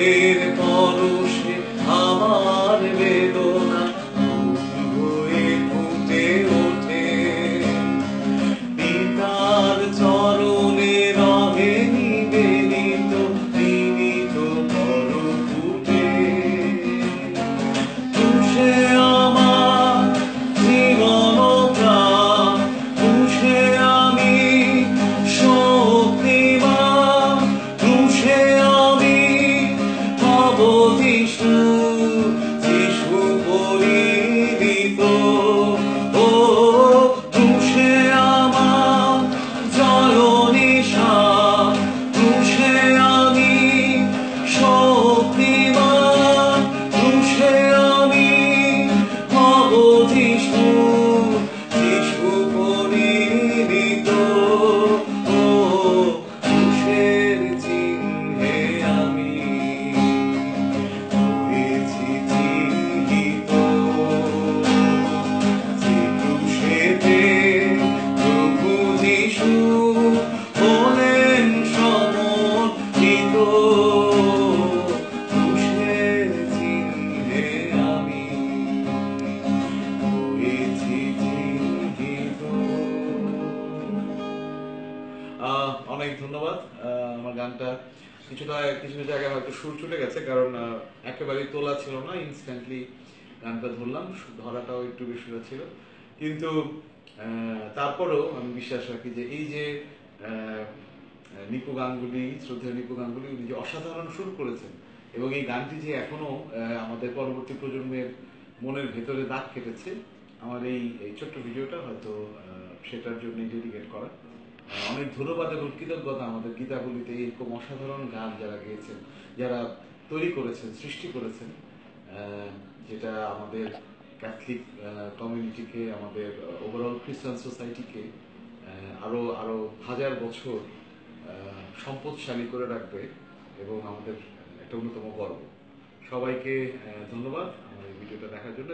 দুধের পরশে আমার বেদনা অনেক ধন্যবাদ। আমার গানটা কিছুটা কিছু জায়গায় হয়তো সুর চলে গেছে, কারণ একেবারেই তোলা ছিল না ইনস্ট্যান্টলি গানটা ধরলাম, ধরাটাও একটু বেশি ছিল কিন্তু তারপরেও আমি বিশ্বাস রাখি যে এই যে নিপু গাঙ্গুলি শ্রদ্ধেয় নিপু গাঙ্গুলি উনি যে অসাধারণ সুর করেছেন, এবং এই গানটি যে এখনও আমাদের পরবর্তী প্রজন্মের মনের ভেতরে দাগ কেটেছে, আমার এই ছোট্ট ভিডিওটা হয়তো সেটার জন্য ডেডিকেট করা। অনেক ধন্যবাদ এবং কৃতজ্ঞতা, আমাদের গীতাগুলিতে এরকম অসাধারণ গান যারা গেয়েছেন, যারা তৈরি করেছেন, সৃষ্টি করেছেন যেটা আমাদের ক্যাথলিক কমিউনিটিকে, আমাদের ওভারঅল খ্রিস্টান সোসাইটিকে আরও আরও হাজার বছর সম্পদশালী করে রাখবে এবং আমাদের একটা অন্যতম গর্ব। সবাইকে ধন্যবাদ আমার এই ভিডিওটা দেখার জন্য।